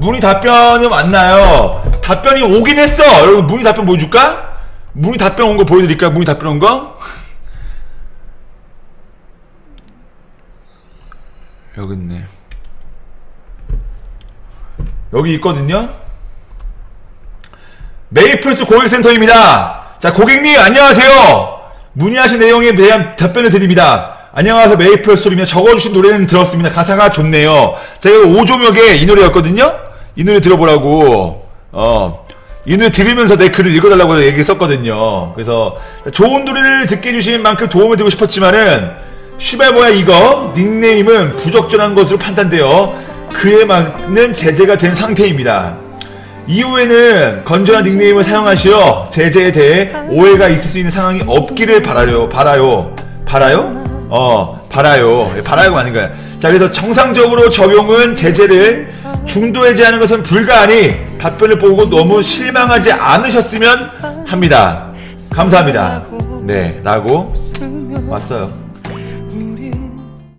문의 답변은 왔나요? 답변이 오긴 했어. 여러분 문의 답변 보여줄까? 문의 답변 온 거 보여드릴까요? 문의 답변 온 거? 여기 있네. 여기 있거든요. 메이플스 고객센터입니다. 자, 고객님, 안녕하세요. 문의하신 내용에 대한 답변을 드립니다. 안녕하세요. 메이플 스토리입니다. 적어주신 노래는 들었습니다. 가사가 좋네요. 제가 오조목의 이 노래였거든요? 이 노래 들어보라고, 어, 이 노래 들으면서 내 글을 읽어달라고 얘기했었거든요. 그래서, 좋은 노래를 듣게 해주신 만큼 도움을 드리고 싶었지만은, 슈발보야 이거, 닉네임은 부적절한 것으로 판단되어 그에 맞는 제재가 된 상태입니다. 이후에는 건전한 닉네임을 사용하시어 제재에 대해 오해가 있을 수 있는 상황이 없기를 바라요. 바라요. 바라요? 어, 바라요. 예, 바라요가 아닌가요? 자, 그래서 정상적으로 적용은 제재를 중도에 제하는 것은 불가하니 답변을 보고 너무 실망하지 않으셨으면 합니다. 감사합니다. 네, 라고 왔어요.